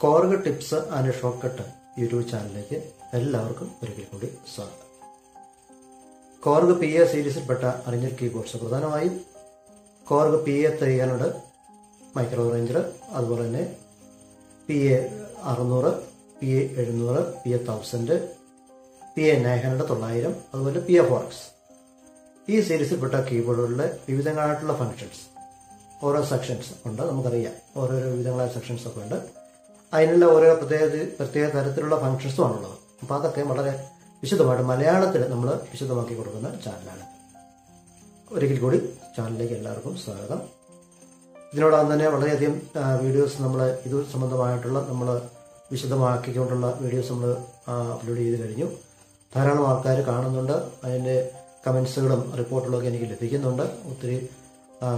Korg tips and short cut YouTube ചാനലിലേക്ക് എല്ലാവർക്കും ഒരിക്കൽ കൂടി സ്വാഗതം. കോർഗ് പി എ സീരീസിൽപ്പെട്ട അറിഞ്ഞൽ കീബോർഡ്സ് പ്രധാനമായും Korg P A three hundred micro ranger അതുപോലെ തന്നെ പി എ അറുന്നൂറ് പി എ എഴുന്നൂറ് P A thousand P A nine hundred തൊള്ളായിരം അതുപോലെ പി എ ഫോറക്സ് ഈ സീരീസിൽപ്പെട്ട കീബോർഡുകളിലെ വിവിധങ്ങളായിട്ടുള്ള ഫങ്ഷൻസ് ഓരോ സെക്ഷൻസ് ഉണ്ട് നമുക്കറിയാം. ഓരോരോ വിവിധങ്ങളായ സെക്ഷൻസ് ഒക്കെ ഉണ്ട്. അതിനുള്ള ഓരോ പ്രത്യേക പ്രത്യേക തരത്തിലുള്ള ഫങ്ഷൻസും ആണുള്ളത്. അപ്പോൾ അതൊക്കെ വളരെ വിശദമായിട്ട് മലയാളത്തിൽ നമ്മൾ വിശദമാക്കി കൊടുക്കുന്ന ചാനലാണ്. ഒരിക്കൽ കൂടി ചാനലിലേക്ക് എല്ലാവർക്കും സ്വാഗതം. ഇതിനോടൊപ്പം തന്നെ വളരെയധികം വീഡിയോസ് നമ്മൾ ഇത് സംബന്ധമായിട്ടുള്ള നമ്മൾ വിശദമാക്കിക്കൊണ്ടുള്ള വീഡിയോസ് നമ്മൾ അപ്ലോഡ് ചെയ്ത് കഴിഞ്ഞു. ധാരാളം ആൾക്കാർ കാണുന്നുണ്ട്. അതിന്റെ കമൻസുകളും റിപ്പോർട്ടുകളൊക്കെ എനിക്ക് ലഭിക്കുന്നുണ്ട്. ഒത്തിരി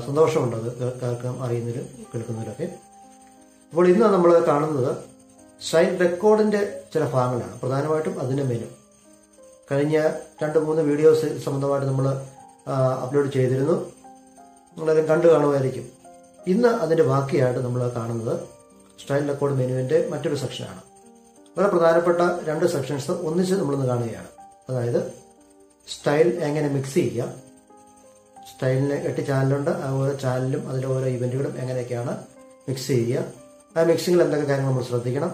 സന്തോഷമുണ്ട് അത് കേൾക്കാൻ അറിയുന്നതിലും കേൾക്കുന്നതിലൊക്കെ. അപ്പോൾ ഇന്ന് നമ്മൾ കാണുന്നത് സൈൻ റെക്കോർഡിന്റെ ചില ഭാഗങ്ങളാണ്. പ്രധാനമായിട്ടും അതിന്റെ മെനു കഴിഞ്ഞ രണ്ട് മൂന്ന് വീഡിയോസ് സംബന്ധമായിട്ട് നമ്മൾ അപ്ലോഡ് ചെയ്തിരുന്നു. നിങ്ങളെല്ലാം കണ്ടു കാണുമായിരിക്കും. ഇന്ന് അതിന്റെ ബാക്കിയായിട്ട് നമ്മൾ കാണുന്നത് സ്റ്റൈൽ റെക്കോർഡ് മെനുവിന്റെ മറ്റൊരു സെക്ഷനാണ്. വളരെ പ്രധാനപ്പെട്ട രണ്ട് സെക്ഷൻസ് ഒന്നിച്ച് നമ്മളിന്ന് കാണുകയാണ്. അതായത് സ്റ്റൈൽ എങ്ങനെ മിക്സ് ചെയ്യുക? സ്റ്റൈലിന് എട്ട് ചാനലുണ്ട് ആ ഓരോ ചാനലും അതിലെ ഓരോ ഇവന്റുകളും എങ്ങനെയൊക്കെയാണ് മിക്സ് ചെയ്യുക? ആ മിക്സിങ്ങിൽ എന്തൊക്കെ കാര്യങ്ങൾ നമ്മൾ ശ്രദ്ധിക്കണം?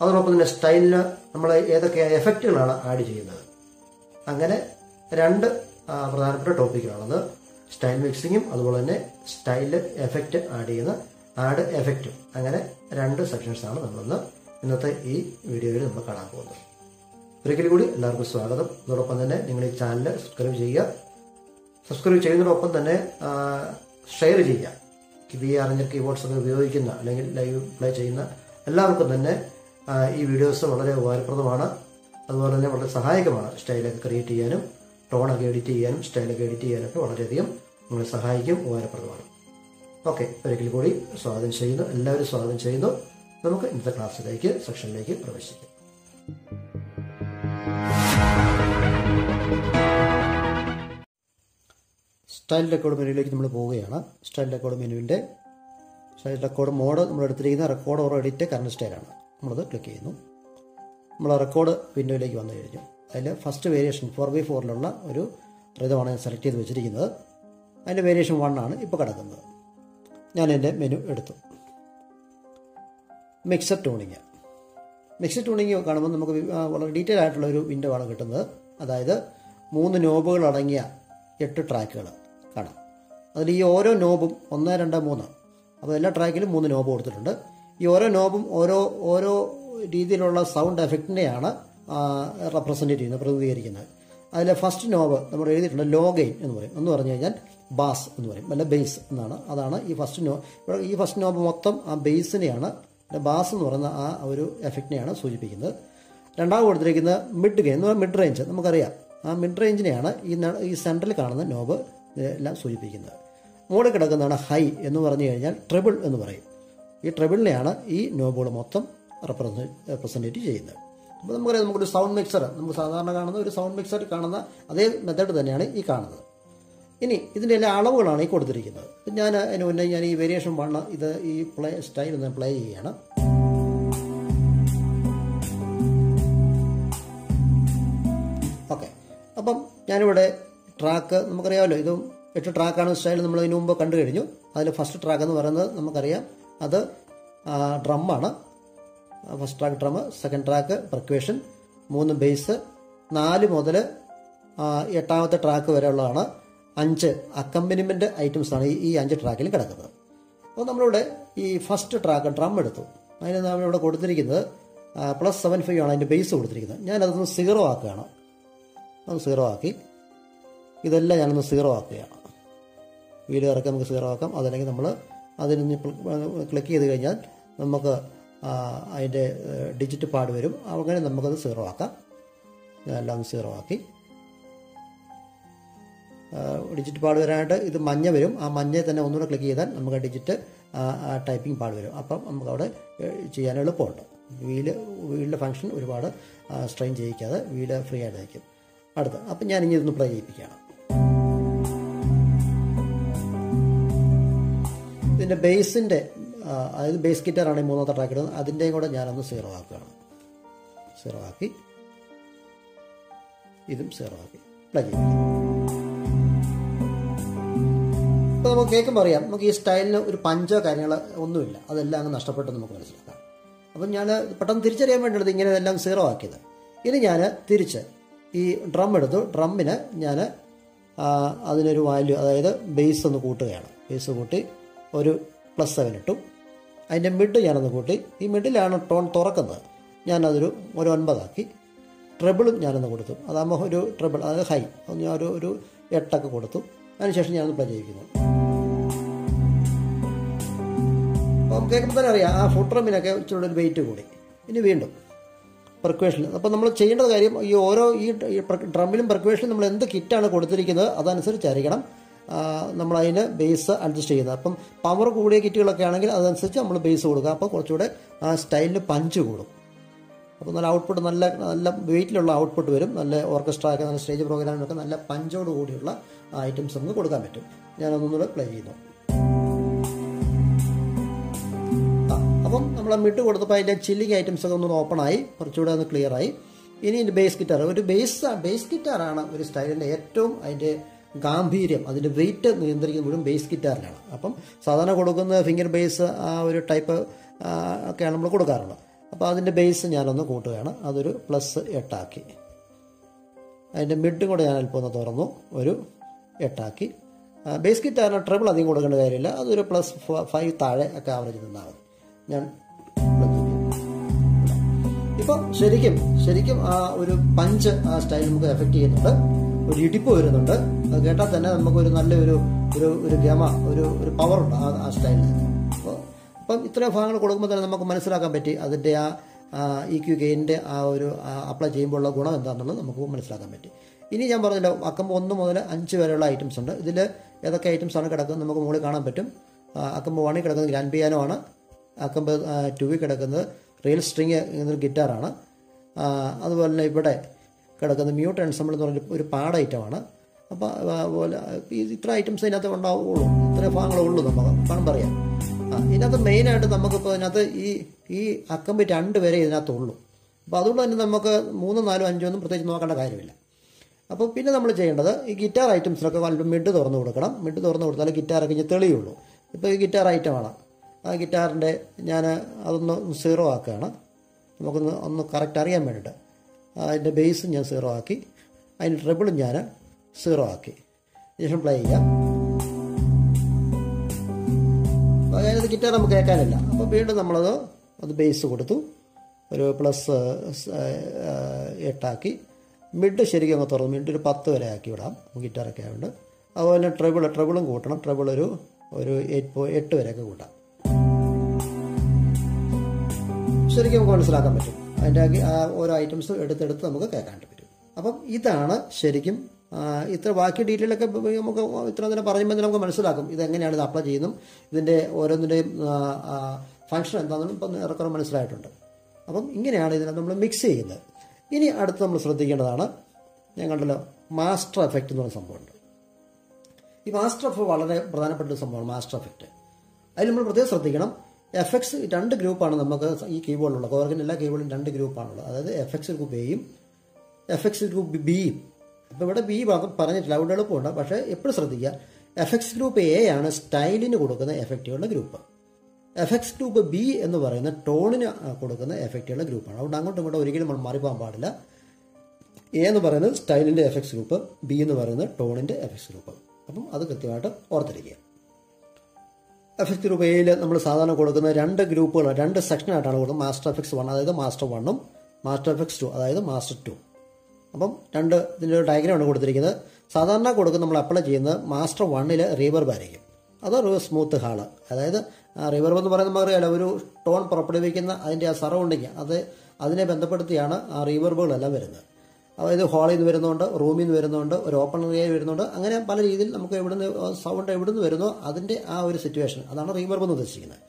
അതോടൊപ്പം തന്നെ സ്റ്റൈലിന് നമ്മൾ ഏതൊക്കെ എഫക്റ്റുകളാണ് ആഡ് ചെയ്യുന്നത്? അങ്ങനെ രണ്ട് പ്രധാനപ്പെട്ട ടോപ്പിക്കുകളാണത് സ്റ്റൈൽ മിക്സിങ്ങും അതുപോലെ തന്നെ സ്റ്റൈൽ എഫക്റ്റ് ആഡ് ചെയ്യുന്ന ആഡ് എഫക്റ്റും അങ്ങനെ രണ്ട് സെക്ഷൻസാണ് നമ്മളിന്ന് ഇന്നത്തെ ഈ വീഡിയോയിൽ നമ്മൾ കാണാൻ പോകുന്നത്. ഒരിക്കൽ കൂടി എല്ലാവർക്കും സ്വാഗതം. അതോടൊപ്പം തന്നെ നിങ്ങൾ ഈ ചാനൽ സബ്സ്ക്രൈബ് ചെയ്യുക. സബ്സ്ക്രൈബ് ചെയ്യുന്നതോടൊപ്പം തന്നെ ഷെയർ ചെയ്യുക. ഈ അറിഞ്ഞ കീബോർഡ്സ് ഒക്കെ ഉപയോഗിക്കുന്ന അല്ലെങ്കിൽ ലൈവ് പ്ലേ ചെയ്യുന്ന എല്ലാവർക്കും തന്നെ ഈ വീഡിയോസ് വളരെ ഉപകാരപ്രദമാണ്. അതുപോലെ തന്നെ വളരെ സഹായകമാണ് സ്റ്റൈലൊക്കെ ക്രിയേറ്റ് ചെയ്യാനും ടോണൊക്കെ എഡിറ്റ് ചെയ്യാനും സ്റ്റൈലൊക്കെ എഡിറ്റ് ചെയ്യാനൊക്കെ വളരെയധികം നിങ്ങളെ സഹായിക്കും ഉപകാരപ്രദമാണ്. ഓക്കെ ഒരിക്കൽ കൂടി സ്വാഗതം ചെയ്യുന്നു. എല്ലാവരും സ്വാഗതം ചെയ്യുന്നു. നമുക്ക് ഇന്നത്തെ ക്ലാസ്സിലേക്ക് സെക്ഷനിലേക്ക് പ്രവേശിക്കാം. സ്റ്റൈൽ റെക്കോർഡ് മെനുവിലേക്ക് നമ്മൾ പോവുകയാണ്. സ്റ്റൈൽ റെക്കോർഡ് മെനുവിന്റെ സ്റ്റൈൽ റെക്കോർഡ് മോഡ് നമ്മൾ എടുത്തിരിക്കുന്ന റെക്കോർഡ് ഓർ എഡിറ്റ് കറണ്ട് സ്റ്റൈലാണ് നമ്മളത് ക്ലിക്ക് ചെയ്യുന്നു. നമ്മൾ റെക്കോർഡ് വിൻഡോയിലേക്ക് വന്നു കഴിഞ്ഞു. അതിൽ ഫസ്റ്റ് വേരിയേഷൻ ഫോർ ബൈ ഫോറിലുള്ള ഒരു റിതമാണ് ഞാൻ സെലക്ട് ചെയ്ത് വെച്ചിരിക്കുന്നത്. അതിന്റെ വേരിയേഷൻ വൺ ആണ് ഇപ്പോൾ കിടക്കുന്നത്. ഞാൻ എന്റെ മെനു എടുത്തു. മിക്സർ ട്യൂണിങ് മിക്സർ ട്യൂണിങ് കാണുമ്പോൾ നമുക്ക് വളരെ ഡീറ്റെയിൽ ആയിട്ടുള്ള ഒരു വിൻഡോ ആണ് കിട്ടുന്നത്. അതായത് മൂന്ന് നോബുകൾ അടങ്ങിയ എട്ട് ട്രാക്കുകൾ കാണാം അതിൽ ഈ ഓരോ നോബും ഒന്ന് രണ്ട് മൂന്ന്. അപ്പോൾ എല്ലാ ട്രാക്കിലും മൂന്ന് നോബ് കൊടുത്തിട്ടുണ്ട്. ഈ ഓരോ നോബും ഓരോ ഓരോ രീതിയിലുള്ള സൗണ്ട് എഫക്റ്റിനെയാണ് റെപ്രസെന്റ് ചെയ്യുന്നത് പ്രതിനിധീകരിക്കുന്നത്. അതിലെ ഫസ്റ്റ് നോബ് നമ്മൾ എഴുതിയിട്ടുണ്ട് ലോ ഗെയിൻ എന്ന് പറയും. എന്ന് പറഞ്ഞു കഴിഞ്ഞാൽ ബാസ് എന്ന് പറയും അല്ല ബേസ് എന്നാണ്. അതാണ് ഈ ഫസ്റ്റ് നോ ഈ ഫസ്റ്റ് നോബ് മൊത്തം ആ ബേസിനെയാണ് ബാസ് എന്ന് പറയുന്ന ആ ഒരു എഫക്റ്റിനെയാണ് സൂചിപ്പിക്കുന്നത്. രണ്ടാമത് കൊടുത്തിരിക്കുന്നത് മിഡ് ഗെയിൻ എന്ന് പറഞ്ഞാൽ മിഡ് റേഞ്ച് നമുക്കറിയാം. ആ മിഡ് റേഞ്ചിനെയാണ് ഈ ഈ സെൻട്രൽ കാണുന്ന നോബ് എല്ലാം സൂചിപ്പിക്കുന്നത്. മുകളിൽ കിടക്കുന്നതാണ് ഹൈ എന്ന് പറഞ്ഞു കഴിഞ്ഞാൽ ട്രിബിൾ എന്ന് പറയും. ഈ ട്രിബിളിനെയാണ് ഈ നോബുകൾ മൊത്തം റെപ്രസെന്റേറ്റ് ചെയ്യുന്നത്. അപ്പോൾ നമുക്കറിയാം നമുക്കൊരു സൗണ്ട് മിക്സർ നമുക്ക് സാധാരണ കാണുന്ന ഒരു സൗണ്ട് മിക്സർ കാണുന്ന അതേ മെത്തേഡ് തന്നെയാണ് ഈ കാണുന്നത്. ഇനി ഇതിന്റെ എല്ലാ അളവുകളാണ് ഈ കൊടുത്തിരിക്കുന്നത്. ഞാൻ അതിന് മുന്നേ ഞാൻ ഈ വേരിയേഷൻ പാടുന്ന ഇത് ഈ പ്ലേ സ്റ്റൈൽ ഒന്ന് പ്ലേ ചെയ്യുകയാണ് ഓക്കെ അപ്പം ഞാനിവിടെ ട്രാക്ക് നമുക്കറിയാമല്ലോ ഇത് എട്ട് ട്രാക്കാണ് സ്റ്റൈൽ നമ്മൾ ഇതിനു മുമ്പ് കണ്ടു കഴിഞ്ഞു. അതിൽ ഫസ്റ്റ് ട്രാക്ക് എന്ന് പറയുന്നത് നമുക്കറിയാം അത് ഡ്രമ്മാണ് first track drum second track percussion മൂന്ന് ബേസ് നാല് മുതൽ എട്ടാമത്തെ ട്രാക്ക് വരെ ഉള്ളതാണ് അഞ്ച് അക്കമ്പനിമെന്റ് ഐറ്റംസാണ് ഈ അഞ്ച് ട്രാക്കിൽ കിടക്കുന്നത്. അപ്പോൾ നമ്മളിവിടെ ഈ ഫസ്റ്റ് ട്രാക്ക് ഡ്രം എടുത്തു. അതിന് നമ്മളിവിടെ കൊടുത്തിരിക്കുന്നത് പ്ലസ് സെവൻ ഫൈവ് ആണ് അതിന്റെ ബേസ് കൊടുത്തിരിക്കുന്നത്. ഞാനതൊന്ന് സീറോ ആക്കുകയാണ്. അത് സീറോ ആക്കി. ഇതെല്ലാം ഞാനൊന്ന് സീറോ ആക്കുകയാണ് വീഡിയോ ഇറക്കി നമുക്ക് സീറോ ആക്കാം അതല്ലെങ്കിൽ നമ്മൾ അതിനൊന്ന് ക്ലിക്ക് ചെയ്ത് കഴിഞ്ഞാൽ നമുക്ക് അതിന്റെ ഡിജിറ്റ് പാട് വരും. അങ്ങനെ നമുക്കത് സീറോ ആക്കാം എല്ലാം സീറോ ആക്കി ഡിജിറ്റ് പാട് വരാനായിട്ട് ഇത് മഞ്ഞ വരും. ആ മഞ്ഞയിൽ തന്നെ ഒന്നുകൂടെ ക്ലിക്ക് ചെയ്താൽ നമുക്ക് ഡിജിറ്റ് ടൈപ്പിംഗ് പാട് വരും. അപ്പം നമുക്ക് അവിടെ ചെയ്യാൻ എളുപ്പമുണ്ട്. വീൽ വീലിന്റെ ഫംഗ്ഷൻ ഒരുപാട് സ്ട്രെയിൻ ചെയ്യിക്കാതെ വീൽ ഫ്രീ ആയിട്ട് നിൽക്കും. അടുത്ത്. അപ്പം ഞാൻ ഇതൊന്ന് പ്ലേ ചെയ്യിപ്പിക്കുകയാണ് ഇതിന്റെ ബേസിന്റെ അതായത് ബേസ് ഗിറ്റാറാണ് ഈ മൂന്നാമത്തെ ട്രാക്ക് ഇടുന്നത്. അതിന്റെയും കൂടെ ഞാനൊന്ന് സീറോ ആക്കുകയാണ്. സീറോ ആക്കി. ഇതും സീറോ ആക്കി. പ്ലേ ചെയ്യും ഇപ്പോൾ നമുക്ക് കേൾക്കുമ്പോൾ അറിയാം. നമുക്ക് ഈ സ്റ്റൈലിന് ഒരു പഞ്ചോ കാര്യങ്ങളോ ഒന്നുമില്ല. അതെല്ലാം അങ്ങ് നഷ്ടപ്പെട്ടെന്ന് നമുക്ക് മനസ്സിലാക്കാം. അപ്പം ഞാൻ പെട്ടെന്ന് തിരിച്ചറിയാൻ വേണ്ടിയത് ഇങ്ങനെ ഇതെല്ലാം സീറോ ആക്കിയത്. ഇനി ഞാൻ തിരിച്ച് ഈ ഡ്രം എടുത്തു. ഡ്രമ്മിന് ഞാൻ അതിനൊരു വാല്യൂ അതായത് ബേസ് ഒന്ന് കൂട്ടുകയാണ്. ബേസ് കൂട്ടി ഒരു പ്ലസ് സെവൻ ഇട്ടു. അതിന്റെ മിഡ് ഞാനൊന്ന് കൂട്ടി. ഈ മിഡിലാണ് ടോൺ തുറക്കുന്നത്. ഞാനതൊരു ഒരു ഒൻപതാക്കി. ട്രിബിളും ഞാനൊന്ന് കൊടുത്തു. അതാകുമ്പോൾ ഒരു ട്രിബിൾ അതായത് ഹൈ ഒന്ന് ഒരു ഒരു എട്ടൊക്കെ കൊടുത്തു. അതിനുശേഷം ഞാനൊന്ന് പ്ലേ ചെയ്യിക്കുന്നു. അപ്പം കേൾക്കുമ്പോൾ തന്നെ അറിയാം ആ ഫുട്രമിനൊക്കെ ഇച്ചിരി ഒരു വെയിറ്റ് കൂടി. ഇനി വീണ്ടും പെർക്വേഷനിൽ അപ്പോൾ നമ്മൾ ചെയ്യേണ്ട കാര്യം ഈ ഓരോ ഈ ഡ്രമ്മിലും പെർക്വേഷനിലും നമ്മൾ എന്ത് കിറ്റാണ് കൊടുത്തിരിക്കുന്നത് അതനുസരിച്ചായിരിക്കണം. നമ്മൾ അതിന് ബേസ് അഡ്ജസ്റ്റ് ചെയ്യുന്നത്. അപ്പം പവർ കൂടിയ കിറ്റുകളൊക്കെ ആണെങ്കിൽ അതനുസരിച്ച് നമ്മൾ ബേസ് കൊടുക്കുക. അപ്പോൾ കുറച്ചുകൂടെ ആ സ്റ്റൈലിന് പഞ്ച് കൂടും. അപ്പോൾ നല്ല ഔട്ട്പുട്ട് നല്ല നല്ല വെയിറ്റിലുള്ള ഔട്ട്പുട്ട് വരും. നല്ല ഓർക്കസ്ട്ര ഒക്കെ നല്ല സ്റ്റേജ് പ്രോഗ്രാമിനൊക്കെ നല്ല പഞ്ചോട് കൂടിയുള്ള ഐറ്റംസ് നമുക്ക് കൊടുക്കാൻ പറ്റും. ഞാൻ ഒന്നുകൂടെ പ്ലേ ചെയ്യുന്നു അപ്പം നമ്മൾ മിട്ട് കൊടുത്തപ്പോൾ അതിന്റെ ചില്ലിങ് ഐറ്റംസ് ഒക്കെ ഒന്ന് ഓപ്പൺ ആയി. കുറച്ചുകൂടെ ഒന്ന് ക്ലിയർ ആയി. ഇനി ബേസ് ഗിറ്റാർ ഒരു ബേസ് ബേസ് ഗിറ്റാറാണ് ഒരു സ്റ്റൈലിന്റെ ഏറ്റവും അതിന്റെ ഗാംഭീര്യം അതിന്റെ വെയിറ്റ് നിയന്ത്രിക്കുന്ന മുഴുവൻ ബേസ് ഗിറ്റാറിലാണ് അപ്പം സാധാരണ കൊടുക്കുന്ന ഫിംഗർ ബേസ് ആ ഒരു ടൈപ്പ് ഒക്കെയാണ് നമ്മൾ കൊടുക്കാറുള്ളത്. അപ്പോൾ അതിന്റെ ബേസ് ഞാനൊന്ന് കൂട്ടുകയാണ്. അതൊരു പ്ലസ് എട്ടാക്കി. അതിന്റെ മിഡും കൂടെ ഞാൻ അല്പം ഒന്ന് തുറന്നു. ഒരു എട്ടാക്കി. ബേസ് ഗിറ്റാറിന് ട്രിബിൾ അധികം കൊടുക്കേണ്ട കാര്യമില്ല. അതൊരു പ്ലസ് ഫൈവ് താഴെ ഒക്കെ ആവറേജ് നിന്നാൽ മതി. ഞാൻ ഇപ്പം ശരിക്കും ശരിക്കും ആ ഒരു പഞ്ച് ആ സ്റ്റൈൽ നമുക്ക് എഫക്റ്റ് ചെയ്യുന്നുണ്ട്. ഒരു ഇടിപ്പ് വരുന്നുണ്ട്. അത് കേട്ടാൽ തന്നെ നമുക്കൊരു നല്ലൊരു ഒരു ഒരു ഗമ ഒരു ഒരു പവറുണ്ട് ആ ആ സ്റ്റൈലിൽ അപ്പോൾ അപ്പം ഇത്രയും ഭാഗങ്ങൾ കൊടുക്കുമ്പോൾ തന്നെ നമുക്ക് മനസ്സിലാക്കാൻ പറ്റി അതിന്റെ ആ ഇ ക്യു ഗെയിനിന്റെ ആ ഒരു അപ്ലൈ ചെയ്യുമ്പോൾ ഉള്ള ഗുണം എന്താണെന്നുള്ളത് നമുക്ക് മനസ്സിലാക്കാൻ പറ്റി. ഇനി ഞാൻ പറഞ്ഞല്ലോ അക്കമ്പ് ഒന്ന് മുതൽ അഞ്ച് വരെയുള്ള ഐറ്റംസ് ഉണ്ട്. ഇതിൽ ഏതൊക്കെ ഐറ്റംസ് ആണ് കിടക്കുന്നത് നമുക്ക് മുകളിൽ കാണാൻ പറ്റും. അക്കമ്പ് വണ്ണിൽ കിടക്കുന്നത് ഗ്രാൻഡ് പിയാനോ ആണ്. അക്കമ്പ് ടുവിൽ കിടക്കുന്നത് റിയൽ സ്ട്രിങ് എന്നൊരു ഗിറ്റാറാണ് അതുപോലെ തന്നെ ഇവിടെ കിടക്കുന്ന മ്യൂട്ട് എൻസമ്പിൾ എന്ന് പറഞ്ഞ ഒരു പാഡ് ഐറ്റമാണ്. അപ്പോൾ ഇത്ര ഐറ്റംസ് ഇതിനകത്ത് ഉണ്ടാവുള്ളൂ. ഇത്ര ഭാഗങ്ങളേ ഉള്ളൂ നമുക്ക്. പണം പറയാം. ഇതിനകത്ത് മെയിനായിട്ട് നമുക്കിപ്പോൾ ഇതിനകത്ത് ഈ ഈ അക്കമ്പി രണ്ട് വരെ ഇതിനകത്തുള്ളൂ. അപ്പോൾ അതുകൊണ്ട് തന്നെ നമുക്ക് മൂന്ന് നാലും അഞ്ചോ ഒന്നും പ്രത്യേകിച്ച് നോക്കേണ്ട കാര്യമില്ല. അപ്പോൾ പിന്നെ നമ്മൾ ചെയ്യേണ്ടത് ഈ ഗിറ്റാർ ഐറ്റംസിലൊക്കെ വളരെ മിഡ് തുറന്നു കൊടുക്കണം. മിഡ് തുറന്നു കൊടുത്താൽ ഗിറ്റാറൊക്കെ ഇനി തെളിയുള്ളൂ. ഇപ്പോൾ ഈ ഗിറ്റാർ ഐറ്റമാണ് ആ ഗിറ്റാറിന്റെ ഞാൻ അതൊന്ന് സീറോ ആക്കുകയാണ്. നമുക്കൊന്ന് ഒന്ന് കറക്റ്റ് അറിയാൻ വേണ്ടിയിട്ട്. അതിന്റെ ബേസും ഞാൻ സീറോ ആക്കി. അതിന്റെ ട്രിബിളും ഞാൻ സീറോ ആക്കി. ശേഷം പ്ലേ ചെയ്യാം. അതായത് ഗിറ്റാർ നമുക്ക് കേൾക്കാനില്ല. അപ്പോൾ വീണ്ടും നമ്മളത് അത് ബേസ് കൊടുത്തു. ഒരു പ്ലസ് എട്ടാക്കി മിഡ് ശരിക്കും അങ്ങ് തുറന്നു. മിഡ് ഒരു പത്ത് വരെ ആക്കി വിടാം. ഗിറ്റാറൊക്കെ ആയതുകൊണ്ട് അതുപോലെ തന്നെ ട്രബിൾ ട്രബിളും കൂട്ടണം. ട്രബിൾ ഒരു ഒരു എയ്റ്റ് എട്ട് വരെയൊക്കെ കൂട്ടാം. ശരിക്കും നമുക്ക് മനസ്സിലാക്കാൻ പറ്റും. അതിന്റെ ആ ഓരോ ഐറ്റംസ് എടുത്തെടുത്ത് നമുക്ക് കേൾക്കാണ്ട് വരും അപ്പം ഇതാണ് ശരിക്കും ഇത്ര ബാക്കി ഡീറ്റെയിലൊക്കെ നമുക്ക് ഇത്ര തന്നെ പറയുമ്പോൾ നമുക്ക് മനസ്സിലാക്കും ഇതെങ്ങനെയാണ് ഇത് അപ്ലൈ ചെയ്യുന്നു ഇതിന്റെ ഓരോന്നിന്റെയും ഫങ്ഷൻ എന്താണെന്നും ഇപ്പം ഏറെക്കുറെ മനസ്സിലായിട്ടുണ്ട്. അപ്പം ഇങ്ങനെയാണ് ഇതിനെ നമ്മൾ മിക്സ് ചെയ്യുന്നത്. ഇനി അടുത്ത് നമ്മൾ ശ്രദ്ധിക്കേണ്ടതാണ് ഞാൻ കണ്ടല്ലോ മാസ്റ്റർ എഫക്റ്റ് എന്ന് പറയുന്ന സംഭവമുണ്ട്. ഈ മാസ്റ്റർ എഫ് വളരെ പ്രധാനപ്പെട്ട ഒരു സംഭവമാണ് മാസ്റ്റർ എഫക്റ്റ് അതിൽ നമ്മൾ പ്രത്യേകം ശ്രദ്ധിക്കണം. എഫ് എക്സ് രണ്ട് ഗ്രൂപ്പാണ് നമുക്ക് ഈ കീബോർഡിലുള്ള കോർഗിന് എല്ലാ കീബോർഡിലും രണ്ട് ഗ്രൂപ്പാണുള്ളത് അതായത് എഫ് എക്സ് ഗ്രൂപ്പ് എയും എഫ് എക്സ് ഗ്രൂപ്പ് ബിയും അപ്പോൾ ഇവിടെ ബി ഭാഗം പറഞ്ഞിട്ടില്ല. അവിടെ എളുപ്പമുണ്ട്. പക്ഷേ എപ്പോഴും ശ്രദ്ധിക്കുക. എഫ് എക്സ് ഗ്രൂപ്പ് എ ആണ് സ്റ്റൈലിന് കൊടുക്കുന്ന എഫക്റ്റുകളുടെ group F X group B എന്ന് പറയുന്ന ടോണിന് കൊടുക്കുന്ന എഫക്റ്റുകളുടെ ഗ്രൂപ്പാണ് അതുകൊണ്ട് അങ്ങോട്ടും ഇങ്ങോട്ടും ഒരിക്കലും നമ്മൾ മാറിപ്പോകാൻ പാടില്ല. എ എന്ന് പറയുന്നത് സ്റ്റൈലിന്റെ എഫ് എക്സ് ഗ്രൂപ്പ് ബി എന്ന് പറയുന്നത് ടോണിന്റെ എഫ് എക്സ് ഗ്രൂപ്പ് അപ്പം അത് കൃത്യമായിട്ട് ഓർത്തിരിക്കുക. എഫക്സ് രൂപയിൽ നമ്മൾ സാധാരണ കൊടുക്കുന്ന രണ്ട് ഗ്രൂപ്പുകൾ രണ്ട് സെക്ഷനായിട്ടാണ് കൊടുക്കുന്നത്. മാസ്റ്റർ എഫക്സ് വൺ അതായത് മാസ്റ്റർ വണ്ണും മാസ്റ്റർ എഫക്സ് ടു അതായത് മാസ്റ്റർ ടു അപ്പം രണ്ട് ഇതിന്റെ ഒരു ഡയഗ്രാമാണ് കൊടുത്തിരിക്കുന്നത്. സാധാരണ കൊടുക്കുന്ന നമ്മൾ അപ്ലൈ ചെയ്യുന്നത് മാസ്റ്റർ വണ്ണിൽ റീവർബ് ആയിരിക്കും. അതൊരു സ്മൂത്ത് ഹാൾ അതായത് റിവർബ് എന്ന് പറയുന്നത് നമുക്കറിയാലോ ഒരു ടോൺ പുറപ്പെടുവിക്കുന്ന അതിന്റെ ആ സറൗണ്ടിങ് അത് അതിനെ ബന്ധപ്പെടുത്തിയാണ് ആ റീവർബുകളെല്ലാം വരുന്നത്. അതായത് ഹാളിൽ നിന്ന് വരുന്നുണ്ട് റൂമിൽ നിന്ന് വരുന്നുണ്ട് ഒരു ഓപ്പൺ ഏരിയ വരുന്നുണ്ട് അങ്ങനെ പല രീതിയിൽ നമുക്ക് എവിടുന്ന് സൗണ്ട് എവിടുന്ന് വരുന്നോ അതിന്റെ ആ ഒരു സിറ്റുവേഷൻ അതാണ് റീവർബ് എന്ന് ഉദ്ദേശിക്കുന്നത്.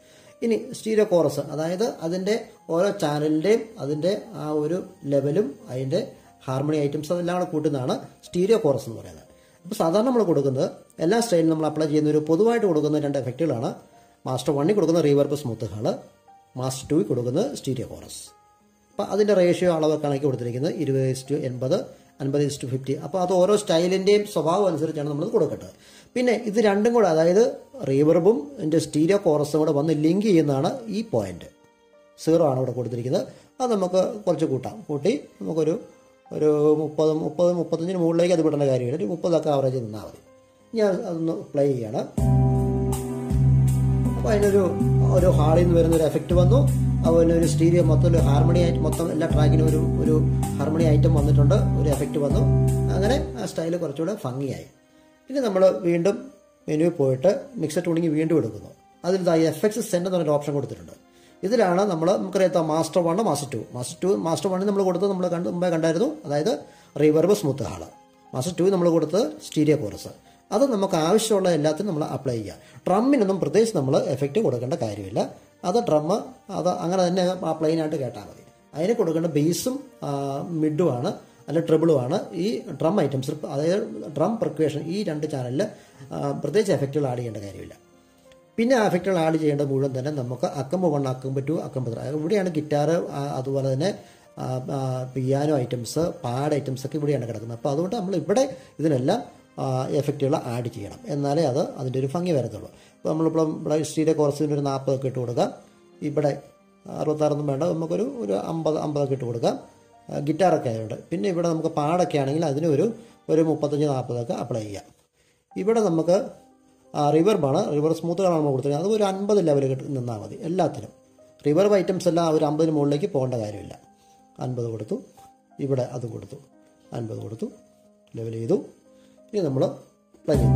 ഇനി സ്റ്റീരിയോ കോറസ് അതായത് അതിന്റെ ഓരോ ചാനലിന്റെയും അതിന്റെ ആ ഒരു ലെവലും അതിന്റെ ഹാർമണി ഐറ്റംസ് അതെല്ലാം കൂടെ കൂട്ടുന്നതാണ് സ്റ്റീരിയോ കോറസ് എന്ന് പറയുന്നത്. അപ്പോൾ സാധാരണ നമ്മൾ കൊടുക്കുന്നത് എല്ലാ സ്റ്റൈലിലും നമ്മൾ അപ്ലൈ ചെയ്യുന്ന ഒരു പൊതുവായിട്ട് കൊടുക്കുന്ന രണ്ട് എഫക്റ്റുകളാണ് മാസ്റ്റർ വണ്ണിൽ കൊടുക്കുന്ന റീവർബ് സ്മൂത്ത് ഹാൾ മാസ്റ്റർ ടുവിൽ കൊടുക്കുന്നത് സ്റ്റീരിയോ കോറസ് അപ്പോൾ അതിന്റെ റേഷ്യോ അളവ് കണക്കി കൊടുത്തിരിക്കുന്നത് ഇരുപത് ഇസ്റ്റു എൺപത് അൻപത് ഇസ്റ്റു ഫിഫ്റ്റി അപ്പോൾ അത് ഓരോ സ്റ്റൈലിന്റെയും സ്വഭാവം അനുസരിച്ചാണ് നമ്മൾ കൊടുക്കേണ്ടത്. പിന്നെ ഇത് രണ്ടും കൂടെ അതായത് റീവർബും എന്റെ സ്റ്റീരിയോ കോറസും കൂടെ വന്ന് ലിങ്ക് ചെയ്യുന്നതാണ് ഈ പോയിന്റ് സീറോ ആണ് ഇവിടെ കൊടുത്തിരിക്കുന്നത്. അത് നമുക്ക് കുറച്ച് കൂട്ടാം. കൂട്ടി നമുക്കൊരു ഒരു മുപ്പത് മുപ്പത് മുപ്പത്തഞ്ചിന് മുകളിലേക്ക് അത് വിടേണ്ട കാര്യമില്ല. ഒരു മുപ്പതൊക്കെ ആവറേജ് നിന്നാൽ മതി. ഞാൻ അതൊന്ന് പ്ലേ ചെയ്യാണ്. അപ്പോൾ അതിനൊരു ഒരു ഹാളിൽ നിന്ന് വരുന്ന ഒരു എഫക്റ്റ് വന്നു. അതുപോലെ ഒരു സ്റ്റീരിയോ മൊത്തം ഒരു ഹാർമണി ആയിട്ട് മൊത്തം എല്ലാ ട്രാക്കിനും ഒരു ഒരു ഹാർമണി ഐറ്റം വന്നിട്ടുണ്ട്. ഒരു എഫക്റ്റ് വന്നു. അങ്ങനെ ആ സ്റ്റൈൽ കുറച്ചുകൂടെ ഭംഗിയായി. പിന്നെ നമ്മൾ വീണ്ടും മെനുവിൽ പോയിട്ട് മിക്സർ ട്യൂണിങ് വീണ്ടും എടുക്കുന്നു. അതിൽ ഇതാ എഫക്ട്സ് സെൻഡ് എന്ന് പറഞ്ഞൊരു ഓപ്ഷൻ കൊടുത്തിട്ടുണ്ട്. ഇതിലാണ് നമ്മൾ നമുക്കറിയാത്ത master one master two master two master വണ്ണിൽ നമ്മൾ കൊടുത്തത് നമ്മൾ കണ്ട് മുമ്പേ കണ്ടായിരുന്നു. അതായത് reverb smooth hall. Master two നമ്മൾ കൊടുത്തത് സ്റ്റീരിയോ കോറസ് അത് നമുക്ക് ആവശ്യമുള്ള എല്ലാത്തിനും നമ്മൾ അപ്ലൈ ചെയ്യുക ഡ്രമ്മിനൊന്നും പ്രത്യേകിച്ച് നമ്മൾ എഫക്റ്റ് കൊടുക്കേണ്ട കാര്യമില്ല. അത് ഡ്രമ്മ് അത് അങ്ങനെ തന്നെ ആ പ്ലെയിനായിട്ട് കേട്ടാൽ മതി. അതിന് കൊടുക്കേണ്ട ബേസും മിഡുമാണ് അല്ല ട്രിബിളുമാണ് ഈ ഡ്രം ഐറ്റംസ് അതായത് ഡ്രം പ്രിക്വേഷൻ ഈ രണ്ട് ചാനലിൽ പ്രത്യേകിച്ച് എഫക്റ്റുകൾ ആഡ് ചെയ്യേണ്ട കാര്യമില്ല. പിന്നെ ആ എഫക്റ്റുകൾ ആഡ് ചെയ്യേണ്ട മുഴുവൻ തന്നെ നമുക്ക് accomp one accomp two accomp three ഇവിടെയാണ് ഗിറ്റാർ അതുപോലെ തന്നെ പിയാനോ ഐറ്റംസ് പാഡ് ഐറ്റംസ് ഒക്കെ ഇവിടെയാണ് കിടക്കുന്നത്. അപ്പോൾ അതുകൊണ്ട് നമ്മൾ ഇവിടെ ഇതിനെല്ലാം എഫക്റ്റുകൾ ആഡ് ചെയ്യണം. എന്നാലേ അത് അതിന്റെ ഒരു ഭംഗി വരത്തുള്ളൂ. അപ്പോൾ നമ്മളിപ്പോൾ ഇവിടെ സ്റ്റീരിയോ കുറച്ച് ഒരു നാൽപ്പതൊക്കെ ഇട്ട് കൊടുക്കാം. ഇവിടെ അറുപത്താറൊന്നും വേണ്ട. നമുക്കൊരു ഒരു അമ്പത് അമ്പതൊക്കെ ഇട്ട് കൊടുക്കാം. ഗിറ്റാറൊക്കെ ആയതുകൊണ്ട്. പിന്നെ ഇവിടെ നമുക്ക് പാടൊക്കെ ആണെങ്കിൽ അതിന് ഒരു ഒരു മുപ്പത്തഞ്ച് നാൽപ്പതൊക്കെ അപ്ലൈ ചെയ്യാം. ഇവിടെ നമുക്ക് റിവർബാണ് റിവർ സ്മൂത്തുകളാണ് നമ്മൾ കൊടുത്തിരിക്കുന്നത്. അത് ഒരു അൻപത് ലെവൽ നിന്നാൽ മതി എല്ലാത്തിനും. റിവർബ് ഐറ്റംസ് എല്ലാം ഒരു അമ്പതിന് മുകളിലേക്ക് പോകേണ്ട കാര്യമില്ല. അൻപത് കൊടുത്തു. ഇവിടെ അതും കൊടുത്തു. അൻപത് കൊടുത്തു. ലെവൽ ചെയ്തു. ഇനി നമ്മൾ പ്ലേ ചെയ്യും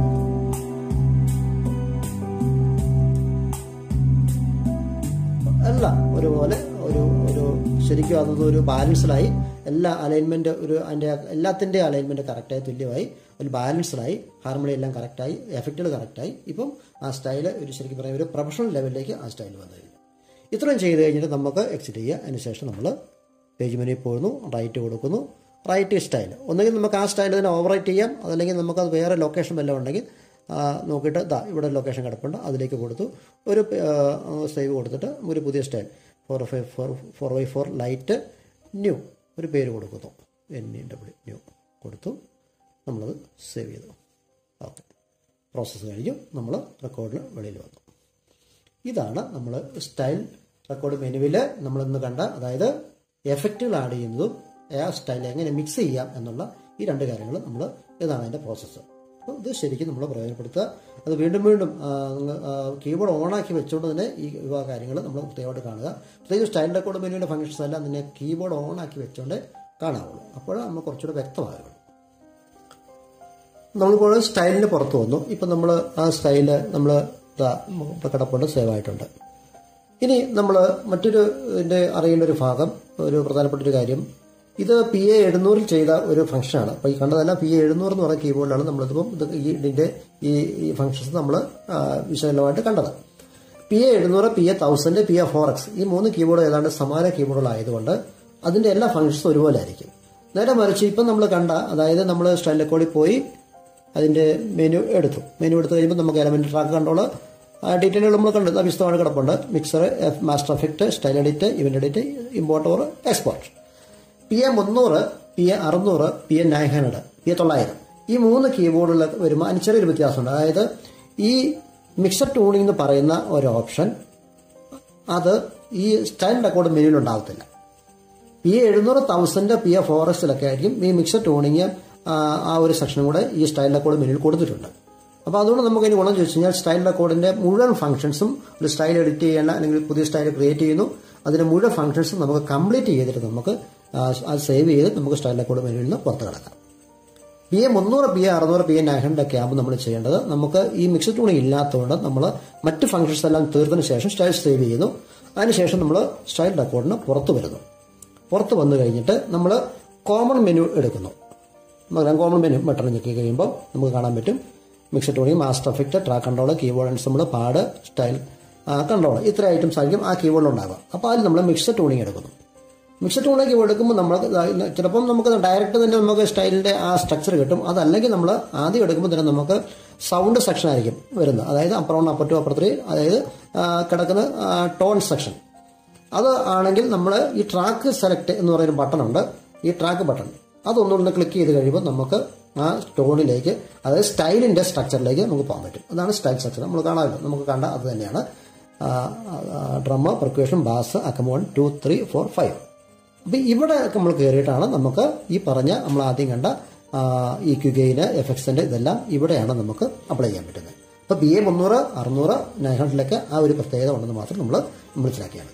അല്ല ഒരുപോലെ ഒരു ഒരു ശരിക്കും അതൊന്നും ഒരു ബാലൻസ്ഡായി എല്ലാ അലൈൻമെന്റ് ഒരു അതിന്റെ എല്ലാത്തിന്റെ അലൈൻമെന്റ് കറക്റ്റായി തുല്യമായി ഒരു ബാലൻസ്ഡായി ഹാർമണി എല്ലാം കറക്റ്റായി എഫക്റ്റുകൾ കറക്റ്റായി ഇപ്പം ആ സ്റ്റൈൽ ഒരു ശരിക്കും പറയാം ഒരു പ്രൊഫഷണൽ ലെവലിലേക്ക് ആ സ്റ്റൈൽ വന്നു കഴിഞ്ഞു ഇത്രയും ചെയ്ത് കഴിഞ്ഞിട്ട് നമുക്ക് എക്സിറ്റ് ചെയ്യുക അതിനുശേഷം നമ്മൾ പേജ് മെനുവിൽ പോകുന്നു റൈറ്റ് കൊടുക്കുന്നു. റൈറ്റ് സ്റ്റൈൽ ഒന്നുകിൽ നമുക്ക് ആ സ്റ്റൈൽ തന്നെ ഓവറൈറ്റ് ചെയ്യാം അതല്ലെങ്കിൽ നമുക്ക് അത് വേറെ ലൊക്കേഷൻ വല്ലതും ഉണ്ടെങ്കിൽ നോക്കിയിട്ട് ദാ ഇവിടെ ലൊക്കേഷൻ കിടപ്പുണ്ട് അതിലേക്ക് കൊടുത്തു. ഒരു സേവ് കൊടുത്തിട്ട് ഒരു പുതിയ style. Four five four four by four light new ഒരു പേര് കൊടുക്കുന്നു. എൻ ഇ ഡബ്ല്യു ന്യൂ കൊടുത്തു. നമ്മളത് സേവ് ചെയ്തു. ഓക്കെ. പ്രോസസ്സ് കഴിഞ്ഞു. നമ്മൾ റെക്കോർഡിൽ വെളിയിൽ വന്നു. ഇതാണ് നമ്മൾ സ്റ്റൈൽ റെക്കോർഡ് മെനുവിൽ നമ്മളിന്ന് കണ്ട അതായത് എഫക്റ്റുകൾ ആഡ് ചെയ്യുന്നതും ആ സ്റ്റൈൽ എങ്ങനെ മിക്സ് ചെയ്യാം എന്നുള്ള ഈ രണ്ട് കാര്യങ്ങൾ നമ്മൾ ഇതാണ് അതിന്റെ പ്രോസസ്സ് അപ്പോൾ ഇത് ശരിക്കും നമ്മൾ പ്രയോജനപ്പെടുത്തുക. അത് വീണ്ടും വീണ്ടും കീബോർഡ് ഓണാക്കി വെച്ചുകൊണ്ട് തന്നെ ഈ വിവാഹ കാര്യങ്ങൾ നമ്മൾ പ്രത്യേകമായിട്ട് കാണുക. പ്രത്യേകിച്ച് സ്റ്റൈൽ റെക്കോർഡ് മെനുവിന്റെ ഫംഗ്ഷൻസ് എല്ലാം തന്നെ കീബോർഡ് ഓണാക്കി വെച്ചുകൊണ്ട് കാണാവുള്ളൂ. അപ്പോൾ നമ്മൾ കുറച്ചുകൂടെ വ്യക്തമാകുള്ളൂ. നമ്മളിപ്പോൾ സ്റ്റൈലിന് പുറത്ത് വന്നു. ഇപ്പം നമ്മൾ ആ സ്റ്റൈൽ നമ്മൾ കിടപ്പുണ്ട് സേവ് ആയിട്ടുണ്ട്. ഇനി നമ്മൾ മറ്റൊരു ഇതിന്റെ അറിയേണ്ട ഒരു ഭാഗം ഒരു പ്രധാനപ്പെട്ട ഒരു കാര്യം ഇത് പി എ എഴുന്നൂറിൽ ചെയ്ത ഒരു ഫംഗ്ഷനാണ് അപ്പോൾ ഈ കണ്ടതല്ല പി എ എഴുന്നൂറ് എന്ന് പറഞ്ഞ കീബോർഡിലാണ് നമ്മളിതിപ്പം ഇത് ഈ ഇതിന്റെ ഈ ഫംഗ്ഷൻസ് നമ്മൾ വിശകലനമായിട്ട് കണ്ടത്. പി എ എഴുന്നൂറ് P A thousand P A four X ഈ മൂന്ന് കീബോർഡ് ഏതാണ്ട് സമാന കീബോർഡുകളായതുകൊണ്ട് അതിന്റെ എല്ലാ ഫംഗ്ഷൻസും ഒരുപോലെ ആയിരിക്കും. നേരെ മറിച്ച് ഇപ്പം നമ്മൾ കണ്ട അതായത് നമ്മൾ സ്റ്റൈൽ കോഡിൽ പോയി അതിന്റെ മെനു എടുത്തു. മെനു എടുത്തു കഴിയുമ്പോൾ നമുക്ക് എലമെന്റ് ട്രാക്ക് കണ്ടോൾ ഡീറ്റെയിലുകൾ നമ്മൾ കണ്ടത് വിശദമാണ് കിടപ്പുണ്ട്. Mixer master effect style edit event edit import or export P A മുന്നൂറ് പി എ അറുന്നൂറ് P A nine hundred P A തൊള്ളായിരം. ഈ മൂന്ന് കീബോർഡുകൾ വരുമ്പോൾ അതിന് ചെറിയൊരു വ്യത്യാസമുണ്ട്. അതായത് ഈ മിക്സർ ട്യൂണിംഗ് എന്ന് പറയുന്ന ഒരു ഓപ്ഷൻ അത് ഈ സ്റ്റൈൽ റെക്കോർഡ് മെനുവിൽ ഉണ്ടാകത്തില്ല പി എ എഴുന്നൂറ് തൗസൻഡ് പി എ ഫോറസ്റ്റിലൊക്കെ ആയിരിക്കും ഈ മിക്സർ ട്യൂണിങ് ആ ഒരു സെക്ഷനും കൂടെ ഈ സ്റ്റൈൽ റെക്കോർഡ് മെനുവിൽ കൊടുത്തിട്ടുണ്ട്. അപ്പോൾ അതുകൊണ്ട് നമുക്ക് അതിന് ഗുണം ചോദിച്ചു കഴിഞ്ഞാൽ സ്റ്റൈൽ റെക്കോർഡിന്റെ മുഴുവൻ ഫംഗ്ഷൻസും ഒരു സ്റ്റൈൽ എഡിറ്റ് ചെയ്യേണ്ട അല്ലെങ്കിൽ പുതിയ സ്റ്റൈൽ ക്രിയേറ്റ് ചെയ്യുന്നു. അതിന്റെ മുഴുവൻ ഫംഗ്ഷൻസും നമുക്ക് കംപ്ലീറ്റ് ചെയ്തിട്ട് നമുക്ക് അത് സേവ് ചെയ്ത് നമുക്ക് സ്റ്റൈൽ റെക്കോർഡ് മെനുവിൽ നിന്ന് പുറത്ത് കിടക്കാം. പി എ മുന്നൂറ് പി എ അറുന്നൂറ് പി എ നയൻ ഹൺഡ്രഡ് ഒക്കെ ആകുമ്പോൾ നമ്മൾ ചെയ്യേണ്ടത് നമുക്ക് ഈ മിക്സഡ് ടൂണി ഇല്ലാത്തതുകൊണ്ട് നമ്മൾ മറ്റ് ഫംഗ്ഷൻസ് എല്ലാം തീർത്തതിന് ശേഷം സ്റ്റൈൽ സേവ് ചെയ്യുന്നു. അതിനുശേഷം നമ്മൾ സ്റ്റൈൽ റെക്കോർഡിന് പുറത്ത് വരുന്നു. പുറത്ത് വന്നു കഴിഞ്ഞിട്ട് നമ്മൾ കോമൺ മെനു എടുക്കുന്നു. കോമൺ മെനു ബട്ടൺ ഞെക്കി കഴിയുമ്പോൾ നമുക്ക് കാണാൻ പറ്റും. Mixed ടൂണി master effect track control keyboard നമ്മൾ പാട് സ്റ്റൈൽ കൺട്രോൾ ഇത്ര ഐറ്റംസ് ആയിരിക്കും ആ കീബോർഡിൽ ഉണ്ടാകുക അപ്പോൾ അതിൽ നമ്മൾ മിക്സഡ് ടൂണിങ് എടുക്കുന്നു. മിക്സഡ് ടൂളിലേക്ക് എടുക്കുമ്പോൾ നമ്മൾ ചിലപ്പം നമുക്ക് ഡയറക്റ്റ് തന്നെ നമുക്ക് സ്റ്റൈലിന്റെ ആ സ്ട്രക്ചർ കിട്ടും. അതല്ലെങ്കിൽ നമ്മൾ ആദ്യം എടുക്കുമ്പോൾ തന്നെ നമുക്ക് സൗണ്ട് സെക്ഷൻ ആയിരിക്കും വരുന്നത്. അതായത് ടു അപ്പർ ത്രീ അതായത് കിടക്കുന്ന ടോൺ സെക്ഷൻ അത് ആണെങ്കിൽ നമ്മൾ ഈ ട്രാക്ക് സെലക്ട് എന്ന് പറയുന്ന ബട്ടൺ ഉണ്ട്. ഈ ട്രാക്ക് ബട്ടൺ അതൊന്നുകൊണ്ട് ക്ലിക്ക് ചെയ്ത് കഴിയുമ്പോൾ നമുക്ക് ആ ടോണിലേക്ക് അതായത് സ്റ്റൈലിന്റെ സ്ട്രക്ചറിലേക്ക് നമുക്ക് പോകാൻ പറ്റും. അതാണ് സ്റ്റൈൽ സ്ട്രക്ചർ നമ്മൾ കാണാമല്ലോ. നമുക്ക് കണ്ട അത് തന്നെയാണ്. ഡ്രമ്മ percussion bass accomp one two three four five അപ്പം ഇവിടെ നമ്മൾ കയറിയിട്ടാണ് നമുക്ക് ഈ പറഞ്ഞ നമ്മൾ ആദ്യം കണ്ട ഈ ക്യു ഗെയിന് എഫ് എക്സിന്റെ ഇതെല്ലാം ഇവിടെയാണ് നമുക്ക് അപ്ലൈ ചെയ്യാൻ പറ്റുന്നത്. അപ്പോൾ ബി എ മുന്നൂറ് അറുന്നൂറ് നയൻ ഹൺഡ്രഡിലൊക്കെ ആ ഒരു പ്രത്യേകത ഉണ്ടെന്ന് മാത്രം നമ്മൾ മനസ്സിലാക്കിയാണ്.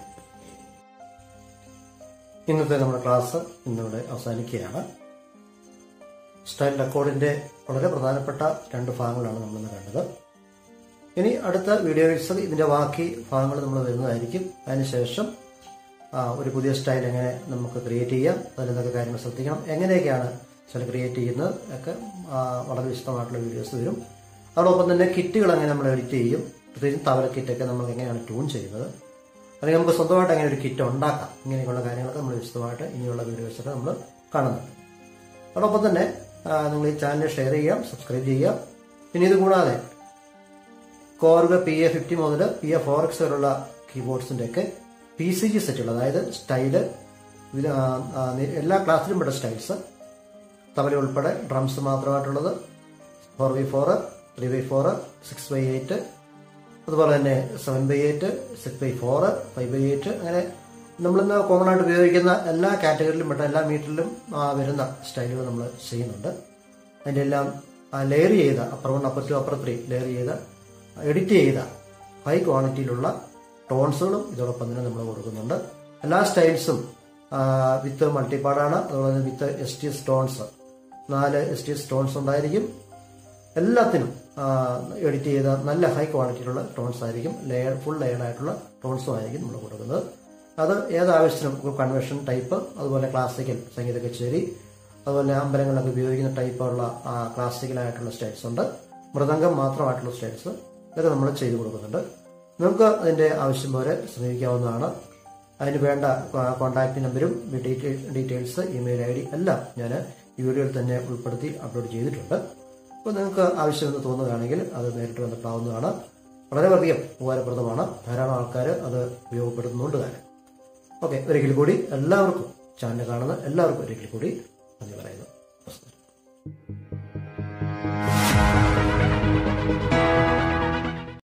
ഇന്നത്തെ നമ്മുടെ ക്ലാസ് ഇന്നിവിടെ അവസാനിക്കുകയാണ്. സ്റ്റൈൽ റെക്കോർഡിന്റെ വളരെ പ്രധാനപ്പെട്ട രണ്ട് ഭാഗങ്ങളാണ് നമ്മളിന്ന് കണ്ടത്. ഇനി അടുത്ത വീഡിയോസ് ഇതിന്റെ ബാക്കി ഭാഗങ്ങൾ നമ്മൾ വരുന്നതായിരിക്കും. അതിനുശേഷം ഒരു പുതിയ സ്റ്റൈൽ എങ്ങനെ നമുക്ക് ക്രിയേറ്റ് ചെയ്യാം അതിൽ എന്തൊക്കെ കാര്യങ്ങൾ ശ്രദ്ധിക്കണം. എങ്ങനെയൊക്കെയാണ് സ്റ്റൈൽ ക്രിയേറ്റ് ചെയ്യുന്നത് ഒക്കെ വളരെ വിശദമായിട്ടുള്ള വീഡിയോസ് വരും. അതോടൊപ്പം തന്നെ കിറ്റുകൾ എങ്ങനെ നമ്മൾ എഡിറ്റ് ചെയ്യും പ്രത്യേകിച്ചും തവല കിറ്റൊക്കെ നമ്മൾ എങ്ങനെയാണ് ട്യൂൺ ചെയ്യുന്നത് അല്ലെങ്കിൽ നമുക്ക് സ്വന്തമായിട്ട് അങ്ങനെ ഒരു കിറ്റ് ഉണ്ടാക്കാം ഇങ്ങനെയൊക്കെയുള്ള കാര്യങ്ങളൊക്കെ നമ്മൾ വിശദമായിട്ട് ഇനിയുള്ള വീഡിയോസൊക്കെ നമ്മൾ കാണുന്നുണ്ട്. അതോടൊപ്പം തന്നെ നിങ്ങൾ ഈ ചാനൽ ഷെയർ ചെയ്യാം സബ്സ്ക്രൈബ് ചെയ്യാം. പിന്നെ ഇത് കൂടാതെ കോർഗ് പി എ ഫിഫ്റ്റി മുതൽ പി എ ഫോർ എക്സ് വരെയുള്ള കീബോർഡ്സിന്റെ ഒക്കെ പി സി ജി സെറ്റുകൾ അതായത് സ്റ്റൈൽ എല്ലാ ക്ലാസ്സിലും പെട്ട സ്റ്റൈൽസ് തബല ഉൾപ്പെടെ drums മാത്രമായിട്ടുള്ളത്. Four by four three by four six by eight അതുപോലെ തന്നെ seven by eight six by four five by eight അങ്ങനെ നമ്മളിന്ന് കോമൺ ആയിട്ട് ഉപയോഗിക്കുന്ന എല്ലാ കാറ്റഗറിയിലും പെട്ട എല്ലാ മീറ്ററിലും വരുന്ന സ്റ്റൈലുകൾ നമ്മൾ ചെയ്യുന്നുണ്ട്. അതിന്റെ എല്ലാം ലെയർ ചെയ്ത upper one upper two upper three layer ചെയ്ത എഡിറ്റ് ചെയ്ത ഹൈ ക്വാളിറ്റിയിലുള്ള ടോൺസുകളും ഇതോടൊപ്പം തന്നെ നമ്മൾ കൊടുക്കുന്നുണ്ട്. എല്ലാ സ്റ്റൈൽസും വിത്ത് മൾട്ടിപ്പാടാണ് അതുപോലെ തന്നെ വിത്ത് എസ് ടി സ്റ്റോൺസ് നാല് എസ് ടി സ്റ്റോൺസ് ഉണ്ടായിരിക്കും. എല്ലാത്തിനും എഡിറ്റ് ചെയ്ത നല്ല ഹൈ ക്വാളിറ്റിയിലുള്ള ടോൺസ് ആയിരിക്കും. ലെയർ ഫുൾ ലെയർഡ് ആയിട്ടുള്ള ടോൺസും ആയിരിക്കും നമ്മൾ കൊടുക്കുന്നത്. അത് ഏതാവശ്യത്തിനും കൺവെൻഷൻ ടൈപ്പ് അതുപോലെ ക്ലാസിക്കൽ സംഗീത കച്ചേരി അതുപോലെ അമ്പലങ്ങളിലൊക്കെ ഉപയോഗിക്കുന്ന ടൈപ്പുള്ള ക്ലാസിക്കലായിട്ടുള്ള സ്റ്റൈൽസ് ഉണ്ട്. മൃദംഗം മാത്രമായിട്ടുള്ള സ്റ്റൈൽസ് ഇതൊക്കെ നമ്മൾ ചെയ്തു കൊടുക്കുന്നുണ്ട്. നിങ്ങൾക്ക് അതിന്റെ ആവശ്യം പോലെ സമീപിക്കാവുന്നതാണ് അതിന് വേണ്ട കോൺടാക്ട് നമ്പരും ഡീറ്റെയിൽസ് ഇമെയിൽ ഐ ഡി എല്ലാം ഞാൻ ഈ വീഡിയോയിൽ തന്നെ ഉൾപ്പെടുത്തി അപ്ലോഡ് ചെയ്തിട്ടുണ്ട്. അപ്പോൾ നിങ്ങൾക്ക് ആവശ്യമെന്ന് തോന്നുകയാണെങ്കിൽ അത് നേരിട്ട് ബന്ധപ്പെടാവുന്നതാണ് വളരെയധികം ഉപകാരപ്രദമാണ്. ധാരാളം ആൾക്കാർ അത് ഉപയോഗപ്പെടുത്തുന്നുണ്ട് തന്നെ. ഓക്കെ ഒരിക്കൽ കൂടി എല്ലാവർക്കും ചാനൽ കാണുന്ന എല്ലാവർക്കും ഒരിക്കൽ കൂടി നന്ദി പറയുന്നു.